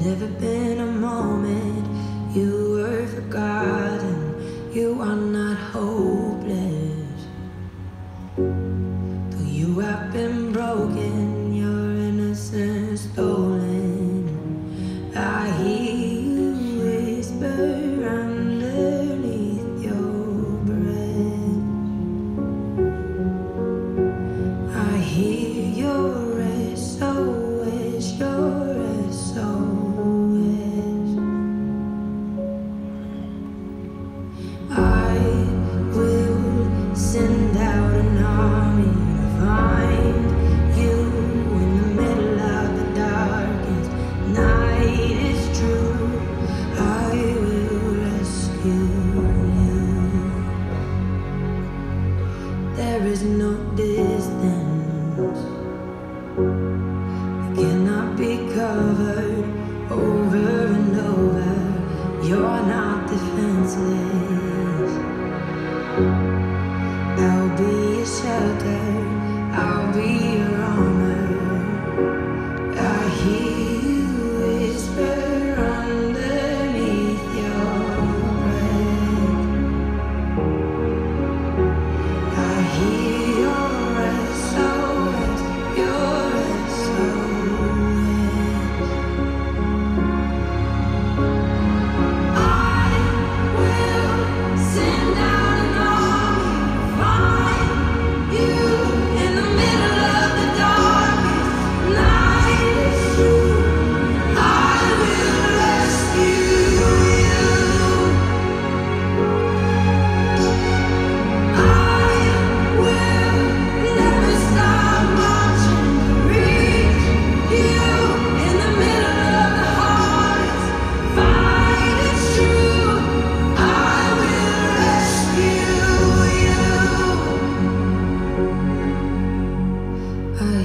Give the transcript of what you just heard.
Never been a moment you were forgotten. You are not hopeless. Though you have been broken. There's no distance It cannot be covered over and over. You're not defenseless. I'll be your shelter.